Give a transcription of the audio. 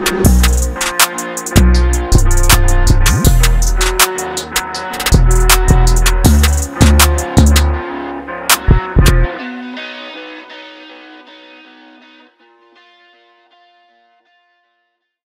You